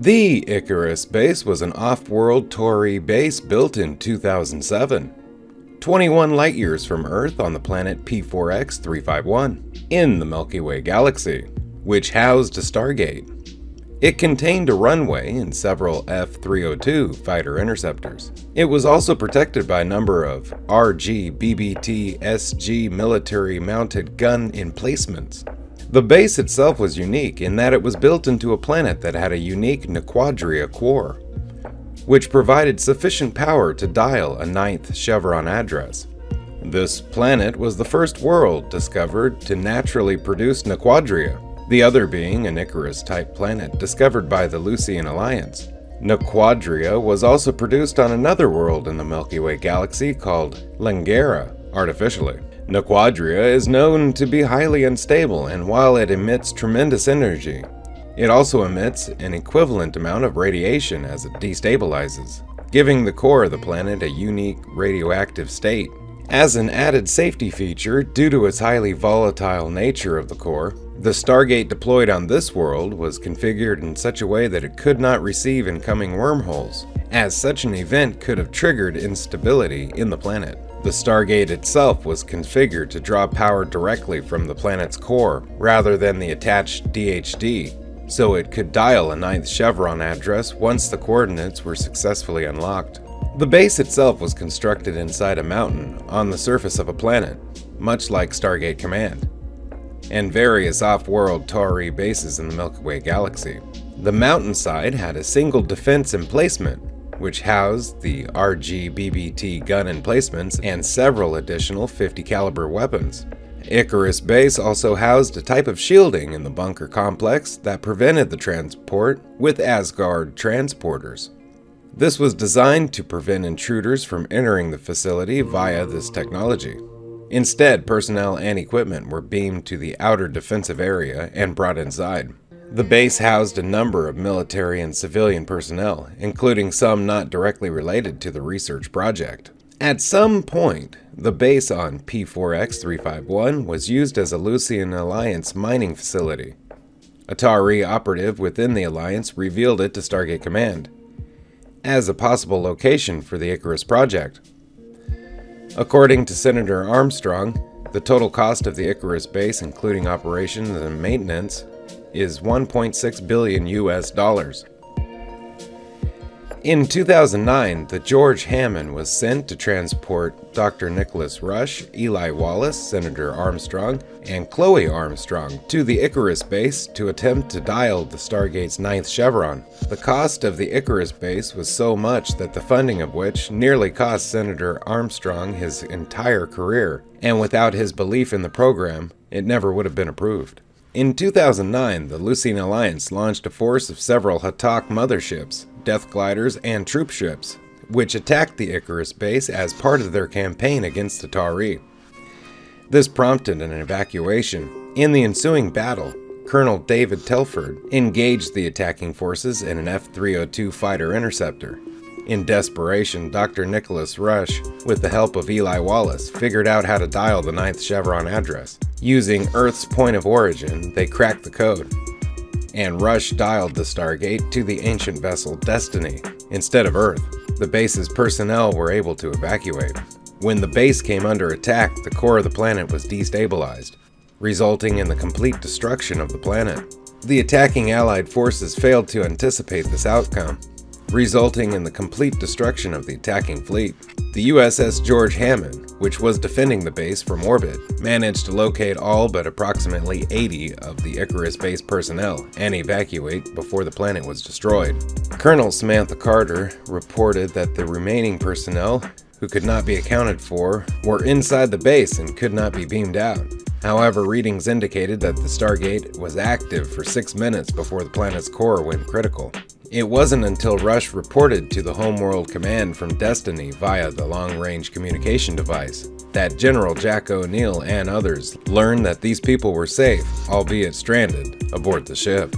The Icarus base was an off-world Tauri base built in 2007. 21 light years from Earth on the planet P4X 351 in the Milky Way galaxy, which housed a Stargate. It contained a runway and several F-302 fighter interceptors. It was also protected by a number of RG, BBT, SG military mounted gun emplacements. The base itself was unique in that it was built into a planet that had a unique Naquadria core, which provided sufficient power to dial a ninth chevron address. This planet was the first world discovered to naturally produce Naquadria, the other being an Icarus-type planet discovered by the Lucian Alliance. Naquadria was also produced on another world in the Milky Way galaxy called Langara, artificially. Naquadria is known to be highly unstable, and while it emits tremendous energy, it also emits an equivalent amount of radiation as it destabilizes, giving the core of the planet a unique radioactive state. As an added safety feature, due to its highly volatile nature of the core, the Stargate deployed on this world was configured in such a way that it could not receive incoming wormholes, as such an event could have triggered instability in the planet. The Stargate itself was configured to draw power directly from the planet's core, rather than the attached DHD, so it could dial a ninth chevron address once the coordinates were successfully unlocked. The base itself was constructed inside a mountain on the surface of a planet, much like Stargate Command and various off-world Tauri bases in the Milky Way galaxy. The mountainside had a single defense emplacement, which housed the RG-BBT gun emplacements and several additional 50 caliber weapons. Icarus Base also housed a type of shielding in the bunker complex that prevented the transport with Asgard transporters. This was designed to prevent intruders from entering the facility via this technology. Instead, personnel and equipment were beamed to the outer defensive area and brought inside. The base housed a number of military and civilian personnel, including some not directly related to the research project. At some point, the base on P4X 351 was used as a Lucian Alliance mining facility. A Tauri operative within the Alliance revealed it to Stargate Command as a possible location for the Icarus project. According to Senator Armstrong, the total cost of the Icarus base, including operations and maintenance, is 1.6 billion US dollars. In 2009, the George Hammond was sent to transport Dr. Nicholas Rush, Eli Wallace, Senator Armstrong, and Chloe Armstrong to the Icarus base to attempt to dial the Stargate's ninth chevron. The cost of the Icarus base was so much that the funding of which nearly cost Senator Armstrong his entire career, and without his belief in the program, it never would have been approved. In 2009, the Lucian Alliance launched a force of several Hatak motherships, death gliders, and troop ships, which attacked the Icarus base as part of their campaign against the Tauri. This prompted an evacuation. In the ensuing battle, Colonel David Telford engaged the attacking forces in an F-302 fighter interceptor. In desperation, Dr. Nicholas Rush, with the help of Eli Wallace, figured out how to dial the ninth chevron address. Using Earth's point of origin, they cracked the code and Rush dialed the Stargate to the ancient vessel Destiny instead of Earth. The base's personnel were able to evacuate. When the base came under attack, the core of the planet was destabilized, resulting in the complete destruction of the planet. The attacking Allied forces failed to anticipate this outcome, resulting in the complete destruction of the attacking fleet. The USS George Hammond, which was defending the base from orbit, managed to locate all but approximately 80 of the Icarus base personnel and evacuate before the planet was destroyed. Colonel Samantha Carter reported that the remaining personnel, who could not be accounted for, were inside the base and could not be beamed out. However, readings indicated that the Stargate was active for six minutes before the planet's core went critical. It wasn't until Rush reported to the Homeworld Command from Destiny via the long-range communication device that General Jack O'Neill and others learned that these people were safe, albeit stranded, aboard the ship.